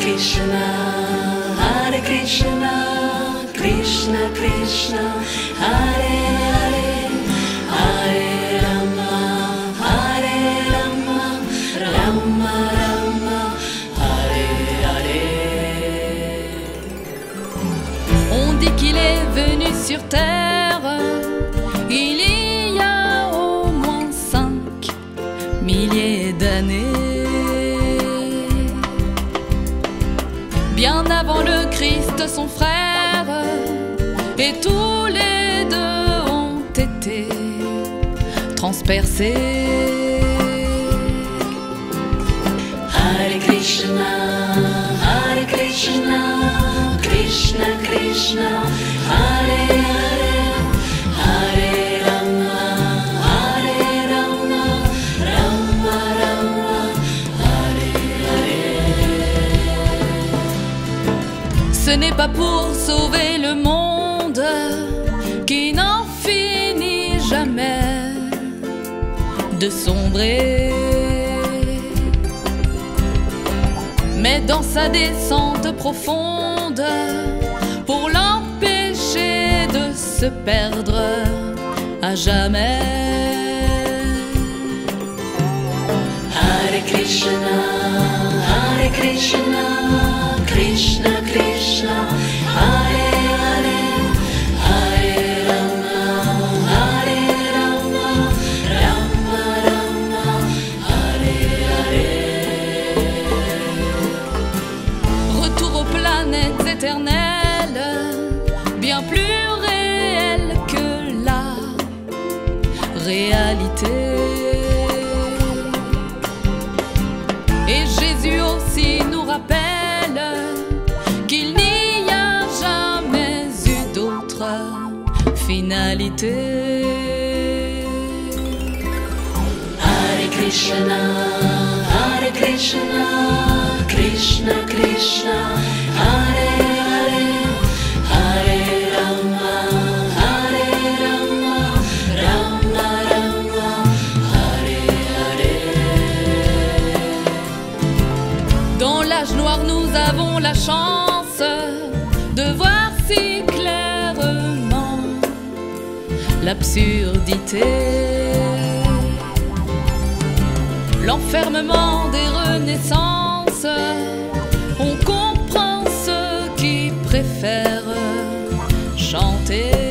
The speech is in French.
Krishna, Hare Krishna, Krishna Krishna, Hare Hare, Hare Rama, Hare Rama, Rama Rama, Hare Hare. On dit qu'il est venu sur terre il y a au moins cinq milliers d'années. Bien avant le Christ, son frère, et tous les deux ont été transpercés. Hare Krishna, Hare Krishna, Krishna Krishna, Hare Ce n'est pas pour sauver le monde qui n'en finit jamais de sombrer. Mais dans sa descente profonde, pour l'empêcher de se perdre à jamais. Hare Krishna, Hare Krishna, Retour aux planètes éternelles, bien plus réelles que la réalité. Finalité. Hare Krishna, Hare Krishna, Krishna Krishna, Hare Hare, Hare Rama, Hare Rama, Rama Rama, Hare Hare. Dans l'âge noir, nous avons la chance l'absurdité, l'enfermement des renaissances. On comprend ceux qui préfèrent chanter.